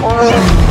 我